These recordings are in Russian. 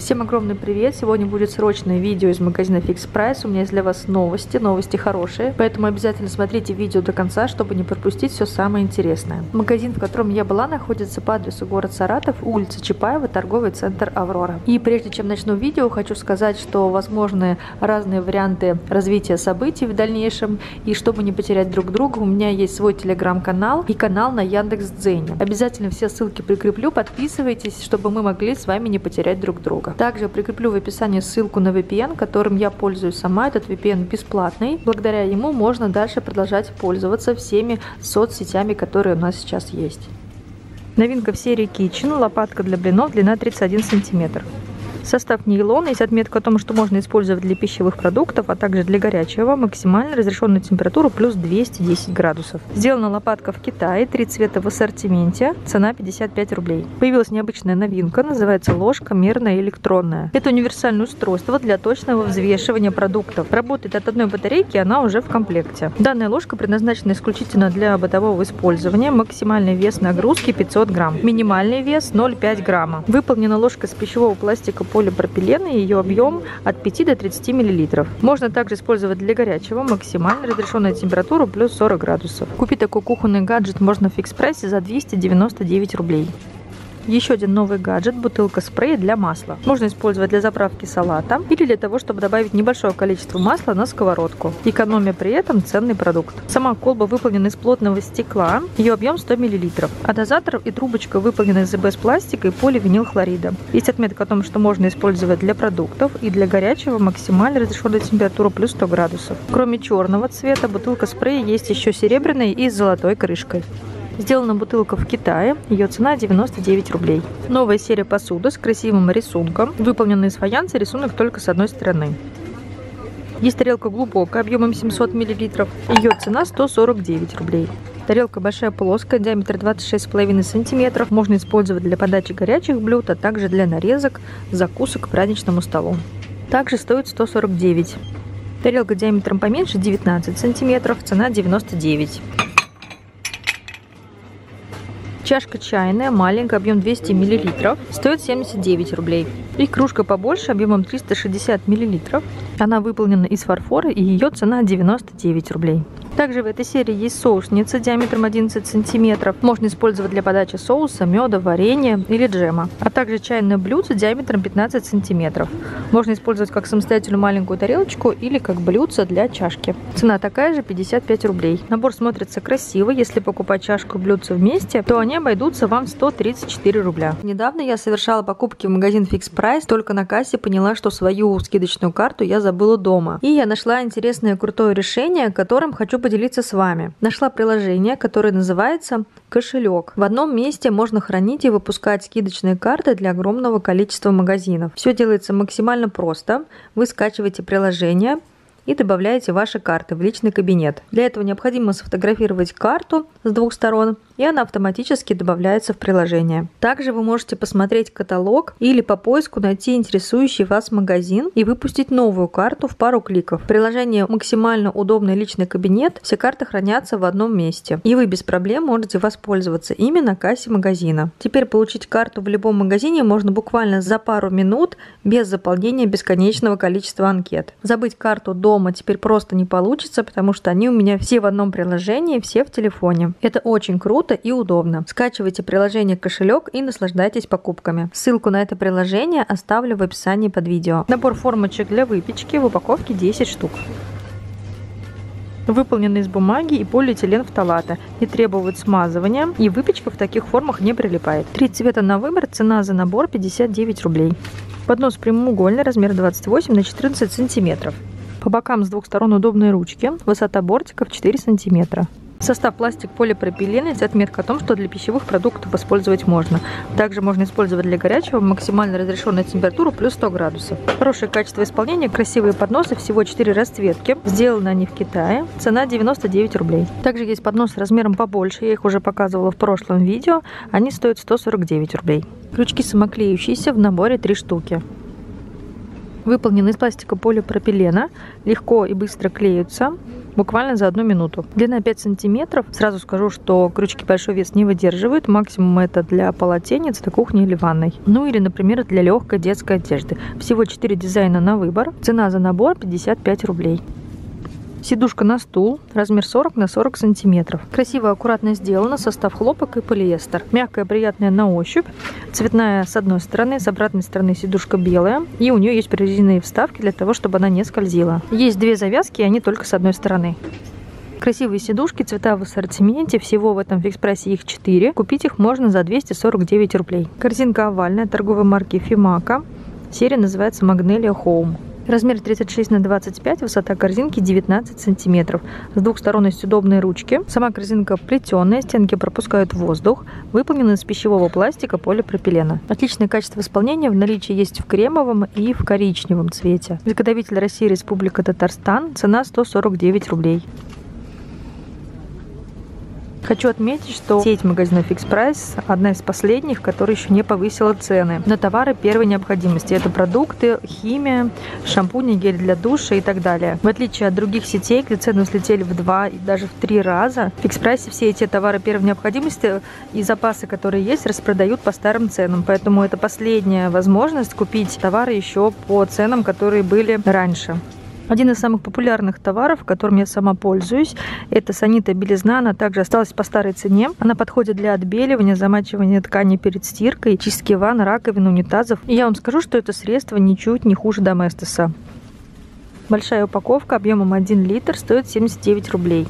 Всем огромный привет! Сегодня будет срочное видео из магазина Fix Price. У меня есть для вас новости, новости хорошие, поэтому обязательно смотрите видео до конца, чтобы не пропустить все самое интересное. Магазин, в котором я была, находится по адресу город Саратов, улица Чапаева, торговый центр Аврора. И прежде чем начну видео, хочу сказать, что возможны разные варианты развития событий в дальнейшем, и чтобы не потерять друг друга, у меня есть свой телеграм-канал и канал на Яндекс.Дзене. Обязательно все ссылки прикреплю, подписывайтесь, чтобы мы могли с вами не потерять друг друга ссылка. Также прикреплю в описании ссылку на VPN, которым я пользуюсь сама. Этот VPN бесплатный. Благодаря ему можно дальше продолжать пользоваться всеми соцсетями, которые у нас сейчас есть. Новинка в серии Kitchen. Лопатка для блинов, длина 31 сантиметр. Состав нейлона. Есть отметка о том, что можно использовать для пищевых продуктов, а также для горячего. Максимально разрешенная температура плюс 210 градусов. Сделана лопатка в Китае. Три цвета в ассортименте. Цена 55 рублей. Появилась необычная новинка. Называется ложка мерная электронная. Это универсальное устройство для точного взвешивания продуктов. Работает от одной батарейки, она уже в комплекте. Данная ложка предназначена исключительно для бытового использования. Максимальный вес нагрузки 500 грамм. Минимальный вес 0,5 грамма. Выполнена ложка с пищевого пластика полипропилена и ее объем от 5 до 30 мл. Можно также использовать для горячего, максимально разрешенная температура плюс 40 градусов. Купить такой кухонный гаджет можно в фикс прайсе за 299 рублей. Еще один новый гаджет – бутылка спрея для масла. Можно использовать для заправки салата или для того, чтобы добавить небольшое количество масла на сковородку, экономя при этом ценный продукт. Сама колба выполнена из плотного стекла, ее объем 100 мл. А дозатор и трубочка выполнены из ЭБС пластика и поливинилхлорида. Есть отметка о том, что можно использовать для продуктов и для горячего максимально разрешенная температура плюс 100 градусов. Кроме черного цвета, бутылка спрея есть еще серебряной и с золотой крышкой. Сделана бутылка в Китае, ее цена 99 рублей. Новая серия посуды с красивым рисунком, выполненный из фаянса, рисунок только с одной стороны. Есть тарелка глубокая, объемом 700 мл, ее цена 149 рублей. Тарелка большая плоская, диаметр 26,5 см, можно использовать для подачи горячих блюд, а также для нарезок, закусок к праздничному столу. Также стоит 149. Тарелка диаметром поменьше 19 см, цена 99. Чашка чайная, маленькая, объем 200 мл, стоит 79 рублей. И кружка побольше, объемом 360 мл. Она выполнена из фарфора и ее цена 99 рублей. Также в этой серии есть соусница диаметром 11 сантиметров. Можно использовать для подачи соуса, меда, варенья или джема. А также чайное блюдце диаметром 15 сантиметров. Можно использовать как самостоятельную маленькую тарелочку или как блюдце для чашки. Цена такая же 55 рублей. Набор смотрится красиво. Если покупать чашку и блюдце вместе, то они обойдутся вам 134 рубля. Недавно я совершала покупки в магазин Fix Price. Только на кассе поняла, что свою скидочную карту я забыла дома. И я нашла интересное крутое решение, которым хочу поделиться поделиться с вами. Нашла приложение, которое называется «Кошелек». В одном месте можно хранить и выпускать скидочные карты для огромного количества магазинов. Все делается максимально просто. Вы скачиваете приложение, и добавляете ваши карты в личный кабинет. Для этого необходимо сфотографировать карту с двух сторон, и она автоматически добавляется в приложение. Также вы можете посмотреть каталог или по поиску найти интересующий вас магазин и выпустить новую карту в пару кликов. Приложение максимально удобный личный кабинет, все карты хранятся в одном месте, и вы без проблем можете воспользоваться ими на кассе магазина. Теперь получить карту в любом магазине можно буквально за пару минут без заполнения бесконечного количества анкет. Забыть карту дома теперь просто не получится, потому что они у меня все в одном приложении, все в телефоне. Это очень круто, и удобно. Скачивайте приложение «Кошелек» и наслаждайтесь покупками. Ссылку на это приложение оставлю в описании под видео. Набор формочек для выпечки в упаковке 10 штук выполнены из бумаги и полиэтилен фталата, не требуют смазывания и выпечка в таких формах не прилипает. Три цвета на выбор, цена за набор 59 рублей. Поднос прямоугольный, размер 28 на 14 сантиметров. По бокам с двух сторон удобные ручки, высота бортиков 4 сантиметра. Состав пластик полипропилен есть отметка о том, что для пищевых продуктов использовать можно. Также можно использовать для горячего максимально разрешенная температура плюс 100 градусов. Хорошее качество исполнения, красивые подносы, всего 4 расцветки. Сделаны они в Китае. Цена 99 рублей. Также есть подносы размером побольше, я их уже показывала в прошлом видео. Они стоят 149 рублей. Крючки самоклеющиеся в наборе 3 штуки выполнены из пластика полипропилена, легко и быстро клеются. буквально за одну минуту. Длина 5 сантиметров. Сразу скажу, что крючки большой вес не выдерживают. Максимум это для полотенец, для кухни или ванной. Ну или, например, для легкой детской одежды. Всего 4 дизайна на выбор. Цена за набор 55 рублей. Сидушка на стул, размер 40 на 40 сантиметров. Красиво, аккуратно сделано, состав хлопок и полиэстер. Мягкая, приятная на ощупь. Цветная с одной стороны, с обратной стороны сидушка белая. И у нее есть прорезиненные вставки для того, чтобы она не скользила. Есть две завязки, и они только с одной стороны. Красивые сидушки, цвета в ассортименте. Всего в этом фикс-прайсе их 4. Купить их можно за 249 рублей. Корзинка овальная, торговой марки Фимака. Серия называется Magnelia Home. Размер 36 на 25, высота корзинки 19 сантиметров. С двух сторон есть удобные ручки. Сама корзинка плетеная, стенки пропускают воздух. Выполнена из пищевого пластика полипропилена. Отличное качество исполнения в наличии есть в кремовом и в коричневом цвете. Изготовитель России Республика Татарстан. Цена 149 рублей. Хочу отметить, что сеть магазинов Fix Price одна из последних, которая еще не повысила цены на товары первой необходимости. Это продукты, химия, шампуни, гель для душа и так далее. В отличие от других сетей, где цены взлетели в два и даже в три раза, в Fix Price все эти товары первой необходимости и запасы, которые есть, распродают по старым ценам. Поэтому это последняя возможность купить товары еще по ценам, которые были раньше. Один из самых популярных товаров, которым я сама пользуюсь, это санита белизна. Она также осталась по старой цене. Она подходит для отбеливания, замачивания ткани перед стиркой, чистки ванн, раковин, унитазов. И я вам скажу, что это средство ничуть не хуже Доместоса. Большая упаковка объемом 1 литр стоит 79 рублей.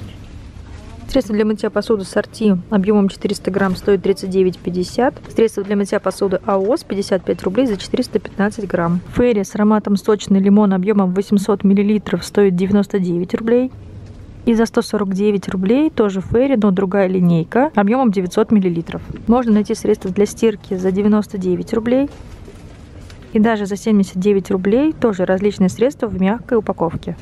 Средство для мытья посуды сорти объемом 400 грамм стоит 39,50. Средство для мытья посуды АОС 55 рублей за 415 грамм. Ферри с ароматом сочный лимон объемом 800 миллилитров стоит 99 рублей. И за 149 рублей тоже Ферри, но другая линейка, объемом 900 миллилитров. Можно найти средства для стирки за 99 рублей. И даже за 79 рублей тоже различные средства в мягкой упаковке.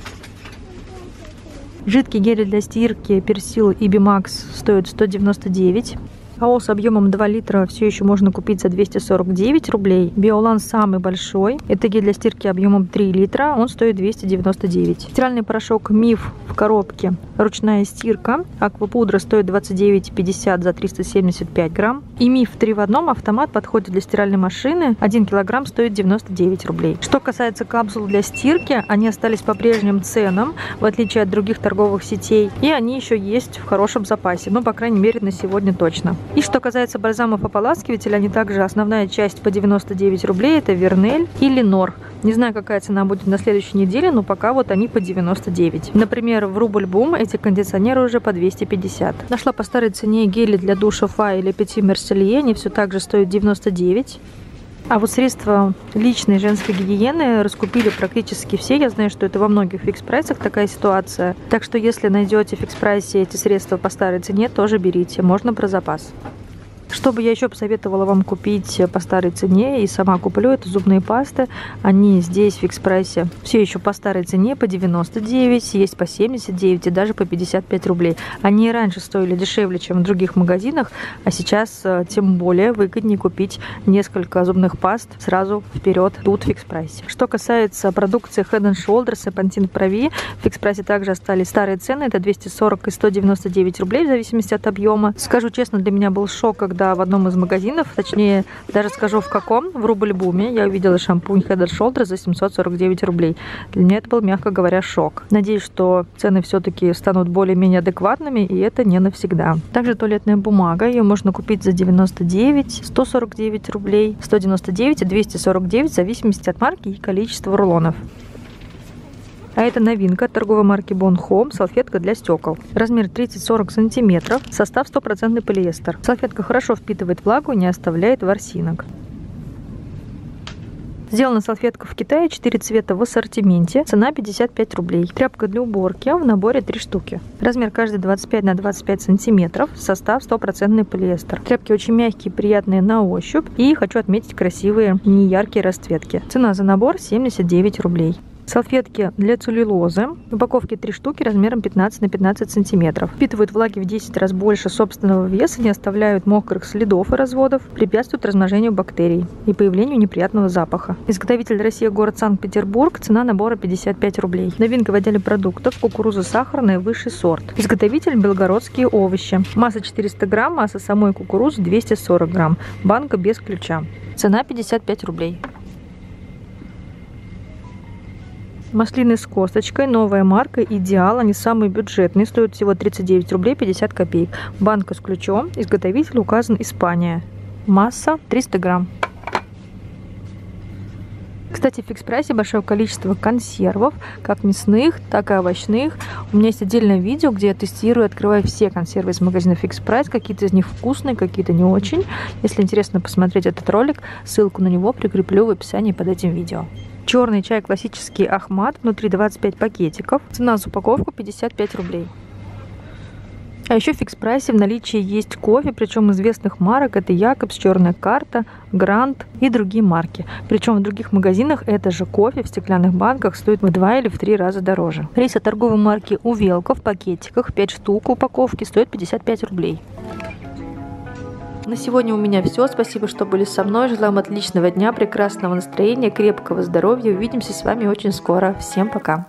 Жидкий гель для стирки Персил и Бимакс стоит 199 АО с объемом 2 литра все еще можно купить за 249 рублей. Биолан самый большой. Это гель для стирки объемом 3 литра. Он стоит 299. Стиральный порошок Миф в коробке. Ручная стирка. Аквапудра стоит 29,50 за 375 грамм. И Миф 3 в одном автомат подходит для стиральной машины. 1 килограмм стоит 99 рублей. Что касается капсул для стирки, они остались по прежним ценам, в отличие от других торговых сетей. И они еще есть в хорошем запасе. Ну, по крайней мере, на сегодня точно. И что касается бальзамов ополаскивателя, они также основная часть по 99 рублей, это Вернель и Ленор. Не знаю, какая цена будет на следующей неделе, но пока вот они по 99. Например, в Рубль Бум эти кондиционеры уже по 250. Нашла по старой цене гели для душа Фа или Пяти Мерселье, они все так же стоят 99. А вот средства личной женской гигиены раскупили практически все. Я знаю, что это во многих фикс-прайсах такая ситуация. Так что если найдете в фикс-прайсе эти средства по старой цене, тоже берите. Можно про запас. Что бы я еще посоветовала вам купить по старой цене и сама куплю, это зубные пасты. Они здесь в экспрессе все еще по старой цене, по 99, есть по 79 и даже по 55 рублей. Они и раньше стоили дешевле, чем в других магазинах, а сейчас э, тем более выгоднее купить несколько зубных паст сразу вперед тут в экспрессе. Что касается продукции Head Shoulders и Pantene Pro в экспрессе также остались старые цены, это 240 и 199 рублей в зависимости от объема. Скажу честно, для меня был шок, когда когда в одном из магазинов, точнее, даже скажу в каком, в Рубль-Буме, я увидела шампунь Head Shoulders за 749 рублей. Для меня это был, мягко говоря, шок. Надеюсь, что цены все-таки станут более-менее адекватными, и это не навсегда. Также туалетная бумага, ее можно купить за 99, 149 рублей, 199 и 249 в зависимости от марки и количества рулонов. А это новинка торговой марки Bon Home, салфетка для стекол. Размер 30-40 сантиметров, состав стопроцентный полиэстер. Салфетка хорошо впитывает влагу не оставляет ворсинок. Сделана салфетка в Китае, 4 цвета в ассортименте, цена 55 рублей. Тряпка для уборки в наборе 3 штуки. Размер каждый 25 на 25 сантиметров, состав стопроцентный полиэстер. Тряпки очень мягкие, приятные на ощупь и хочу отметить красивые, неяркие расцветки. Цена за набор 79 рублей. Салфетки для целлюлозы. В упаковке 3 штуки размером 15 на 15 сантиметров. Впитывают влаги в 10 раз больше собственного веса, не оставляют мокрых следов и разводов, препятствуют размножению бактерий и появлению неприятного запаха. Изготовитель Россия, город Санкт-Петербург. Цена набора 55 рублей. Новинка в отделе продуктов. Кукуруза сахарная, высший сорт. Изготовитель белгородские овощи. Масса 400 грамм, масса самой кукурузы 240 грамм. Банка без ключа. Цена 55 рублей. Маслины с косточкой, новая марка, идеал, они самые бюджетные, стоят всего 39 рублей 50 копеек. Банка с ключом, изготовитель указан Испания. Масса 300 грамм. Кстати, в фикс-прайсе большое количество консервов, как мясных, так и овощных. У меня есть отдельное видео, где я тестирую, открываю все консервы из магазина Fix Price. Какие-то из них вкусные, какие-то не очень. Если интересно посмотреть этот ролик, ссылку на него прикреплю в описании под этим видео. Черный чай классический Ахмат, внутри 25 пакетиков. Цена за упаковку 55 рублей. А еще в фикс-прайсе в наличии есть кофе, причем известных марок. Это Якобс, Черная карта, Грант и другие марки. Причем в других магазинах это же кофе в стеклянных банках стоит в два или в три раза дороже. Рис от торговой марки Увелка в пакетиках 5 штук упаковки стоит 55 рублей. На сегодня у меня все. Спасибо, что были со мной. Желаю вам отличного дня, прекрасного настроения, крепкого здоровья. Увидимся с вами очень скоро. Всем пока.